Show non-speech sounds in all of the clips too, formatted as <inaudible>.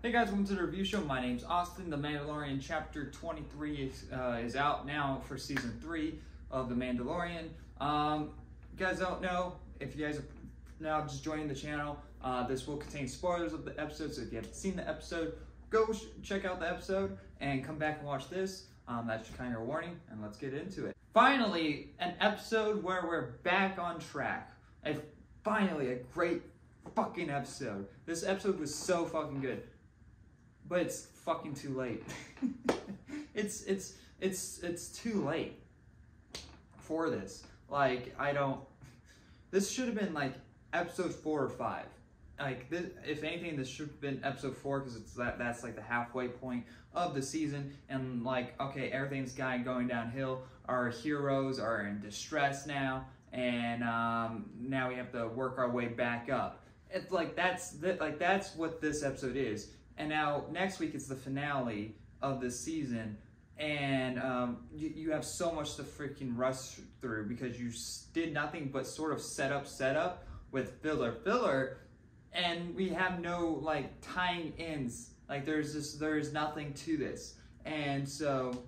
Hey guys, welcome to the review show. My name's Austin. The Mandalorian Chapter 23 is, uh, is out now for season 3 of The Mandalorian. Um, you guys don't know, if you guys are now just joining the channel, uh, this will contain spoilers of the episode, so if you haven't seen the episode, go check out the episode and come back and watch this. Um, that's kind of a warning, and let's get into it. Finally, an episode where we're back on track. And finally, a great fucking episode. This episode was so fucking good but it's fucking too late. <laughs> it's it's it's it's too late for this. Like I don't. This should have been like episode four or five. Like this, if anything, this should have been episode four because it's that that's like the halfway point of the season. And like okay, everything's kind of going downhill. Our heroes are in distress now, and um, now we have to work our way back up. It's like that's that like that's what this episode is and now next week is the finale of the season, and um, you, you have so much to freaking rush through because you did nothing but sort of set up, set up with filler, filler, and we have no like tying ends. Like there's just there's nothing to this, and so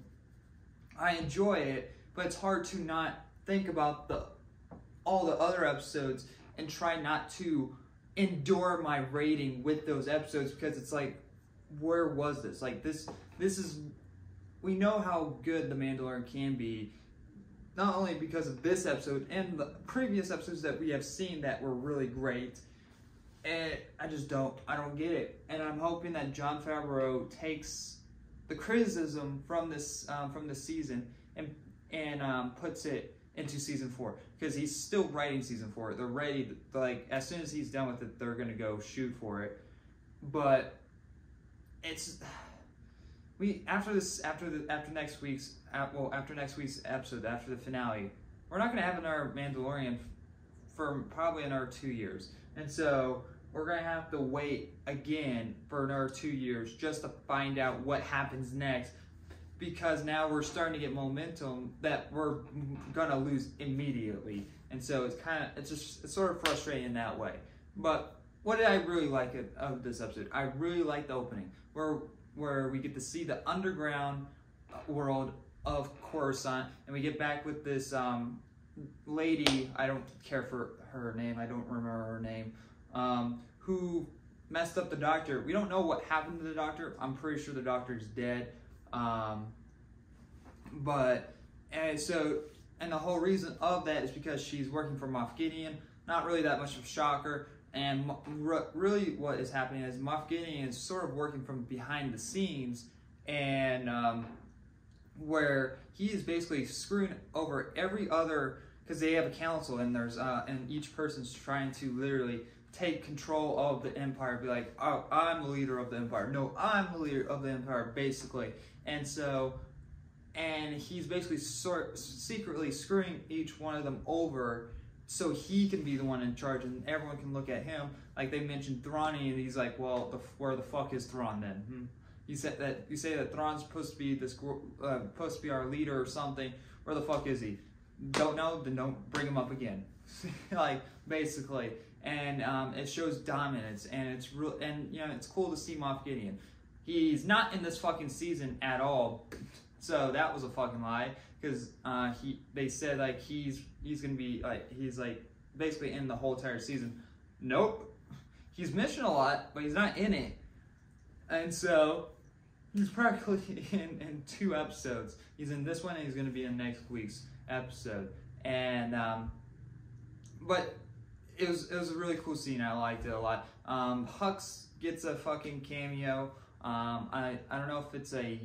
I enjoy it, but it's hard to not think about the all the other episodes and try not to endure my rating with those episodes because it's like where was this like this this is we know how good the mandalorian can be not only because of this episode and the previous episodes that we have seen that were really great and i just don't i don't get it and i'm hoping that jon favreau takes the criticism from this um, from this season and and um, puts it into season four because he's still writing season four. They're ready. To, like as soon as he's done with it, they're gonna go shoot for it. But it's we after this after the after next week's uh, well after next week's episode after the finale, we're not gonna have another Mandalorian for probably another two years, and so we're gonna have to wait again for another two years just to find out what happens next because now we're starting to get momentum that we're gonna lose immediately. And so it's kind of, it's just, it's sort of frustrating in that way. But what did I really like of this episode? I really like the opening where, where we get to see the underground world of Coruscant and we get back with this um, lady, I don't care for her name, I don't remember her name, um, who messed up the doctor. We don't know what happened to the doctor. I'm pretty sure the doctor's dead. Um, but and so and the whole reason of that is because she's working for Moff Gideon. Not really that much of a shocker. And really, what is happening is Moff Gideon is sort of working from behind the scenes, and um, where he is basically screwing over every other because they have a council and there's uh, and each person's trying to literally take control of the empire. Be like, oh, I'm the leader of the empire. No, I'm the leader of the empire, basically. And so, and he's basically sort secretly screwing each one of them over so he can be the one in charge and everyone can look at him. Like they mentioned Thrawny, and he's like, well, the, where the fuck is Thrawn then? Hmm? You said that you say that Thrawn's supposed to be this uh, supposed to be our leader or something. Where the fuck is he? Don't know? Then don't bring him up again. <laughs> like basically, and um, it shows dominance, and it's real, and you know it's cool to see Moff Gideon. He's not in this fucking season at all, so that was a fucking lie because uh, he they said like he's he's gonna be like he's like basically in the whole entire season. Nope, he's missing a lot, but he's not in it, and so he's practically <laughs> in in two episodes. He's in this one, and he's gonna be in next week's episode, and um, but it was it was a really cool scene. I liked it a lot. Um, Hux gets a fucking cameo. Um, I I don't know if it's a.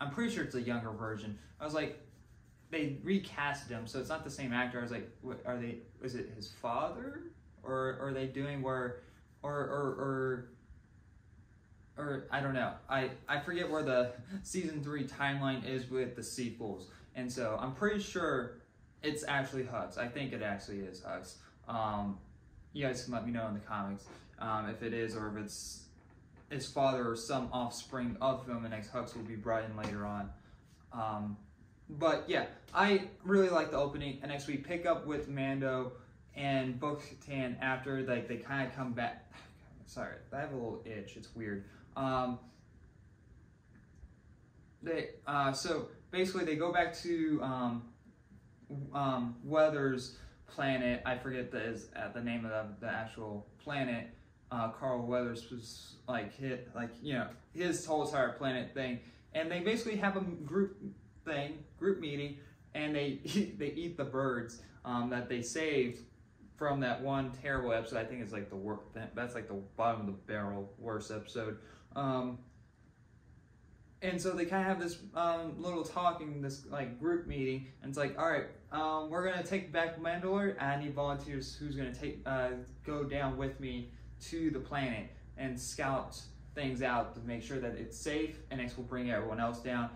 I'm pretty sure it's a younger version. I was like, they recast him, so it's not the same actor. I was like, what, are they? Was it his father, or, or are they doing where, or or or or I don't know. I I forget where the <laughs> season three timeline is with the sequels, and so I'm pretty sure it's actually Hux. I think it actually is Hux. Um, you guys can let me know in the comments um, if it is or if it's his father or some offspring of him and X Hux will be brought in later on. Um, but yeah, I really like the opening. And next we pick up with Mando and Bo Katan after like they kind of come back. <sighs> Sorry, I have a little itch. It's weird. Um, they uh, so basically they go back to um, um, Weathers planet. I forget the is uh, the name of the, the actual planet. Uh, Carl Weathers was like hit like you know his whole entire planet thing, and they basically have a group thing, group meeting, and they <laughs> they eat the birds um, that they saved from that one terrible episode. I think it's like the worst. That's like the bottom of the barrel worst episode. Um, and so they kind of have this um, little talking, this like group meeting, and it's like, all right, um, we're gonna take back Mandalore. I need volunteers who's gonna take uh, go down with me to the planet and scout things out to make sure that it's safe, and X will bring everyone else down.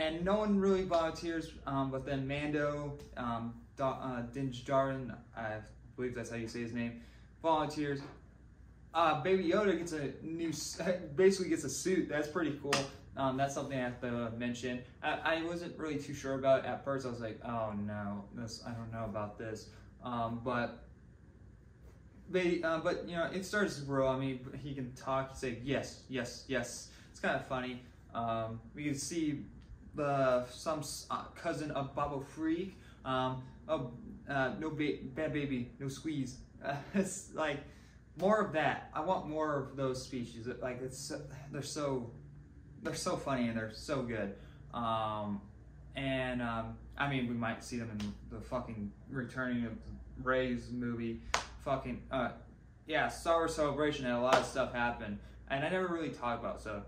And no one really volunteers, um, but then Mando, um, uh, Din Djarin, I believe that's how you say his name, volunteers. Uh, Baby Yoda gets a new, <laughs> basically gets a suit. That's pretty cool. Um, that's something I have to mention. I, I, wasn't really too sure about it at first. I was like, oh no, this I don't know about this. Um, but they, uh, but you know, it starts to grow. I mean, he can talk. He say yes, yes, yes. It's kind of funny. Um, we can see the some uh, cousin of Babu Frik. Um, oh, uh, no ba bad baby, no squeeze. <laughs> It's like more of that. I want more of those species. Like it's they're so they're so funny and they're so good. Um, and um, I mean, we might see them in the fucking returning of Rey's movie. Fucking uh, yeah, Star Wars Celebration and a lot of stuff happened, and I never really talk about. So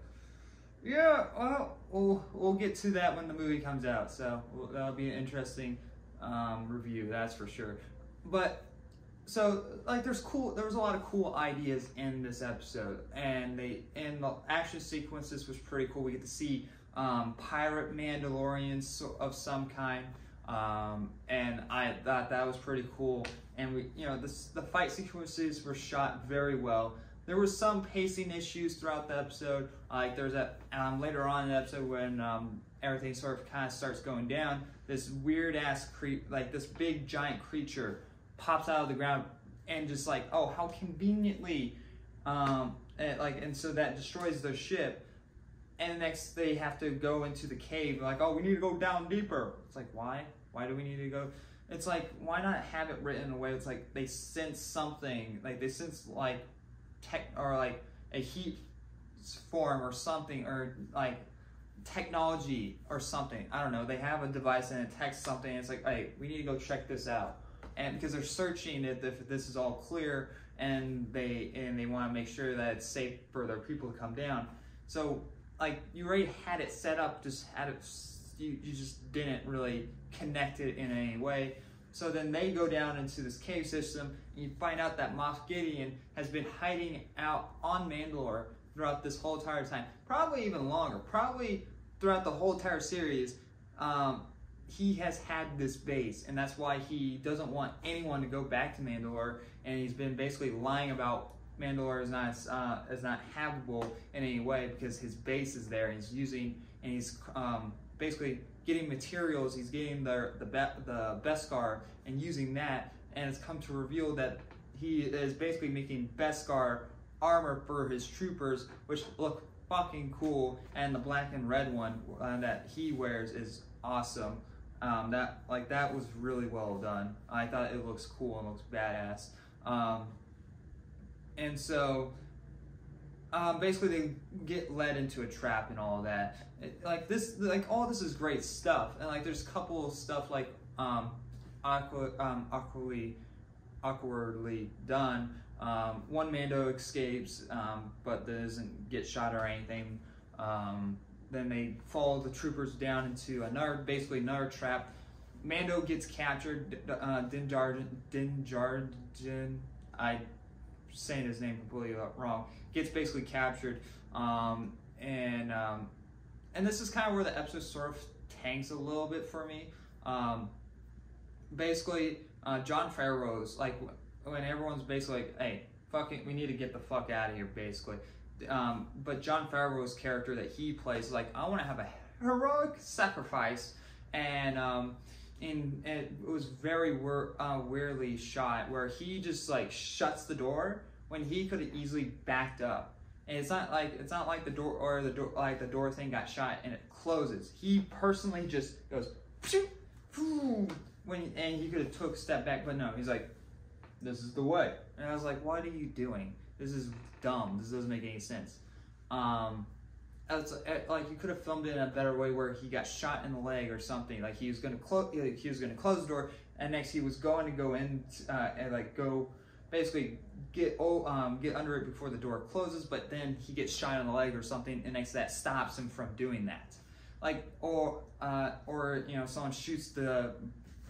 yeah, well, we'll we'll get to that when the movie comes out. So that'll be an interesting um, review, that's for sure. But so like there's cool there was a lot of cool ideas in this episode and they and the action sequences was pretty cool we get to see um, pirate mandalorians of some kind um, and i thought that was pretty cool and we you know this, the fight sequences were shot very well there was some pacing issues throughout the episode like there's that um, later on in the episode when um, everything sort of kind of starts going down this weird ass creep like this big giant creature pops out of the ground and just like, oh, how conveniently, um, and like, and so that destroys their ship. And next they have to go into the cave. Like, oh, we need to go down deeper. It's like, why? Why do we need to go? It's like, why not have it written in a way? It's like they sense something, like they sense like tech or like a heat form or something, or like technology or something. I don't know. They have a device and it texts something. And it's like, hey, we need to go check this out and because they're searching it if this is all clear and they and they want to make sure that it's safe for their people to come down so like you already had it set up just had it you, you just didn't really connect it in any way so then they go down into this cave system you find out that Moff Gideon has been hiding out on Mandalore throughout this whole entire time probably even longer probably throughout the whole entire series um, he has had this base, and that's why he doesn't want anyone to go back to Mandalore. And he's been basically lying about Mandalore is not uh, is not habitable in any way because his base is there. And he's using and he's um, basically getting materials. He's getting the the be- the Beskar and using that. And it's come to reveal that he is basically making Beskar armor for his troopers, which look fucking cool. And the black and red one uh, that he wears is awesome. Um, that like that was really well done. I thought it looks cool and looks badass. Um, and so um, basically they get led into a trap and all that. It, like this, like all this is great stuff. And like there's a couple of stuff like um, um, awkwardly, awkwardly done. Um, one Mando escapes, um, but doesn't get shot or anything. Um, then they follow the troopers down into another, basically another trap. Mando gets captured. Uh, Din Djarin, Din Djarin, I saying his name completely wrong. Gets basically captured, um, and um, and this is kind of where the episode sort of tanks a little bit for me. Um, basically, uh, Jon Favreau's like when everyone's basically like, "Hey, fucking, we need to get the fuck out of here," basically. Um, but Jon Favreau's character that he plays, like, I want to have a heroic sacrifice, and um, in it was very uh, weirdly shot where he just like shuts the door when he could have easily backed up And it's not like it's not like the door or the door like the door thing got shot and it closes. He personally just goes when and he could have took a step back, but no, he's like, "This is the way." And I was like, "What are you doing? This is dumb. This doesn't make any sense." Um, it's like you could have filmed it in a better way where he got shot in the leg or something. Like he was gonna close, he was gonna close the door, and next he was going to go in uh, and like go basically get oh um, get under it before the door closes, but then he gets shot in the leg or something, and next that stops him from doing that. Like or uh, or you know someone shoots the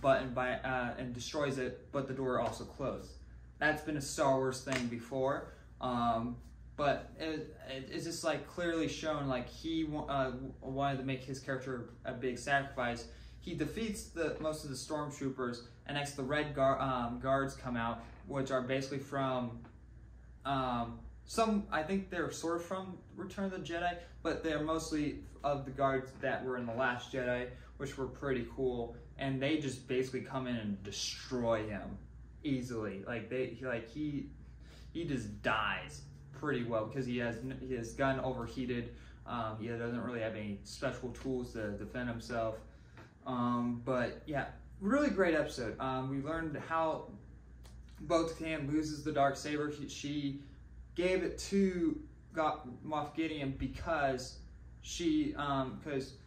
button by uh, and destroys it, but the door also closed. That's been a Star Wars thing before. Um, but it, it, it's just like clearly shown like he uh, wanted to make his character a big sacrifice. He defeats the most of the stormtroopers, and next the red um, guards come out, which are basically from um, some. I think they're sort of from Return of the Jedi, but they're mostly of the guards that were in the Last Jedi, which were pretty cool. And they just basically come in and destroy him easily. Like they, like he, he just dies pretty well because he has his gun overheated. Um, he doesn't really have any special tools to defend himself. Um, but yeah, really great episode. Um, we learned how Bo-Katan loses the dark saber. He, she gave it to got Moff Gideon because she because um,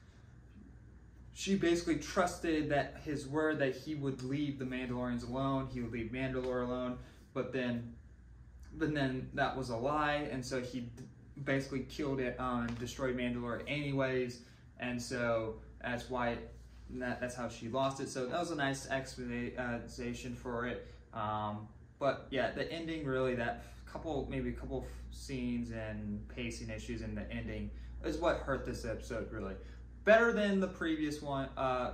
she basically trusted that his word that he would leave the Mandalorians alone. He would leave Mandalore alone. But then but then that was a lie, and so he basically killed it, um, destroyed Mandalore anyways, and so that's why that, that's how she lost it. So that was a nice explanation for it. Um, but yeah, the ending really that couple maybe a couple scenes and pacing issues in the ending is what hurt this episode really. Better than the previous one. Uh,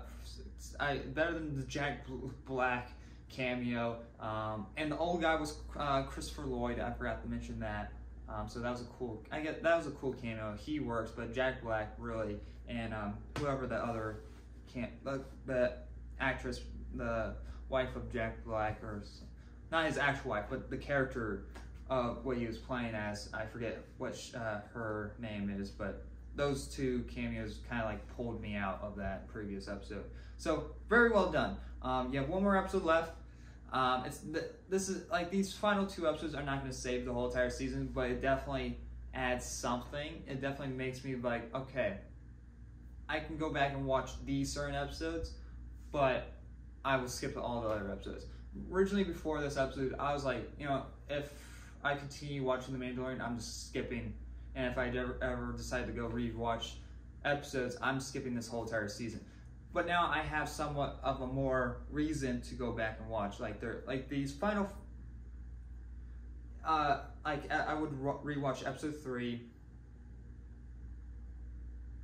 I better than the Jack Black cameo. Um, and the old guy was uh, Christopher Lloyd. I forgot to mention that. Um, so that was a cool. I get that was a cool cameo. He works, but Jack Black really, and um, whoever the other can't the, the actress, the wife of Jack Black, or not his actual wife, but the character uh, what he was playing as. I forget what sh- uh, her name is, but those two cameos kind of like pulled me out of that previous episode. So very well done. Um, you have one more episode left. Um, it's this is like these final two episodes are not going to save the whole entire season, but it definitely adds something. It definitely makes me like, okay, I can go back and watch these certain episodes, but I will skip all the other episodes. Originally, before this episode, I was like, you know, if I continue watching The Mandalorian, I'm just skipping. And if I ever, ever decide to go rewatch episodes, I'm skipping this whole entire season but now I have somewhat of a more reason to go back and watch. Like they're like these final. Uh, like I would rewatch episode three.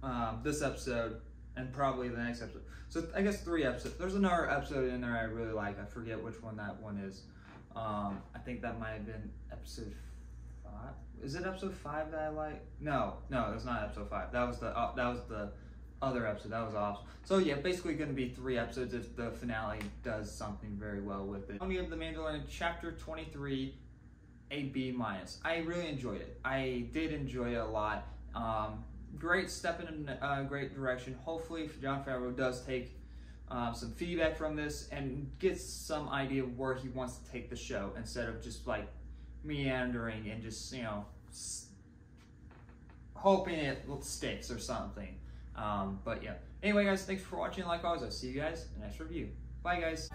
Um, this episode and probably the next episode. So I guess three episodes. There's another episode in there I really like. I forget which one that one is. Um, I think that might have been episode five. Is it episode five that I like? No, no, it's not episode five. That was the uh, that was the other episode. That was awesome. So yeah, basically going to be three episodes if the finale does something very well with it. Only of the Mandalorian chapter 23, a B minus. I really enjoyed it. I did enjoy it a lot. Um, great step in a uh, great direction. Hopefully, Jon Favreau does take uh, some feedback from this and gets some idea of where he wants to take the show instead of just like meandering and just, you know, hoping it sticks or something. Um, but yeah. Anyway, guys, thanks for watching. Like always, I'll see you guys in the next review. Bye, guys.